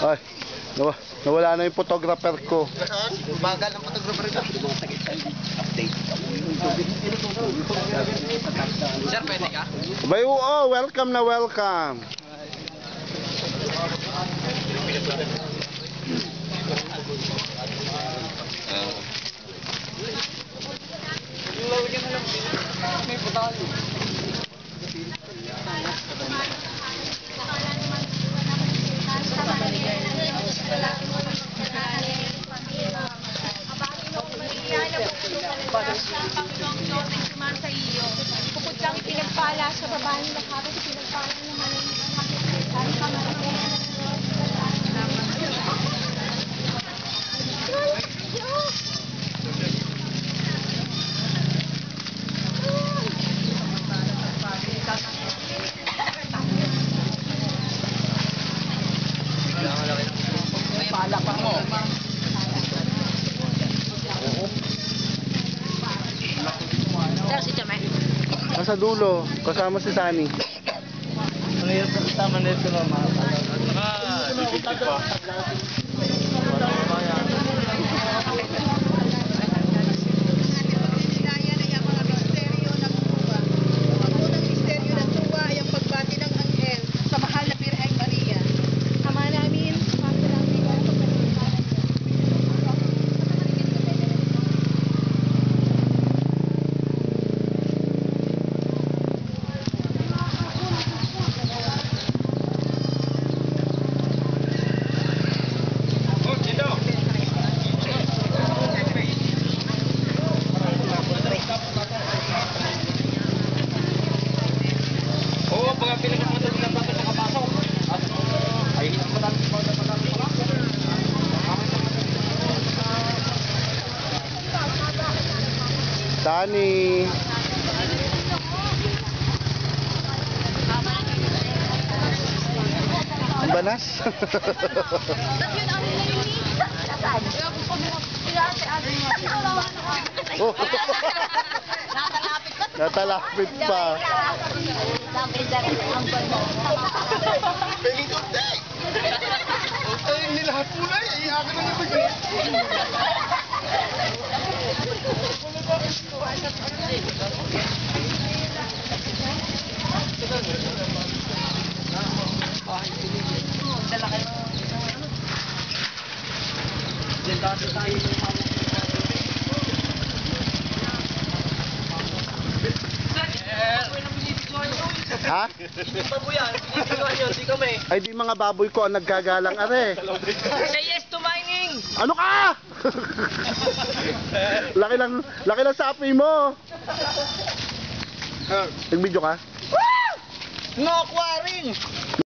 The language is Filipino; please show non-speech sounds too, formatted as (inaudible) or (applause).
Ay, nawa, nawala na yung photographer ko. Saan? Bagal ang photographer ko. Sir, pwede ka? Bay, oh, welcome na welcome. सब पानी रखा था कि पानी हमारे Nasa dulo, kasama si Sunny. Ano yung tama nito naman? Pinilaya na yung mga misteryo ng tuwa. Ang unang misteryo ng tuwa ay ang pagbati ng anghel sa mahal na Birheng Maria. Ama namin, pasa lang bigaw sa pagkakas. Oo, mga pinagkakatabi ng bakit nakapasok. Ay, hindi ko natin pa na Ang banas. (laughs) oh. Natalapit pa. Ito yung nilahat po na eh. Akin na nito Ha? Ito po yan. Pinipiguan yun. Di kami. Ay di mga baboy ko ang naggagalang are. Say yes to mining! Ano ka? laki lang, laki lang sa apoy mo. Nag-video ka? No aquaring!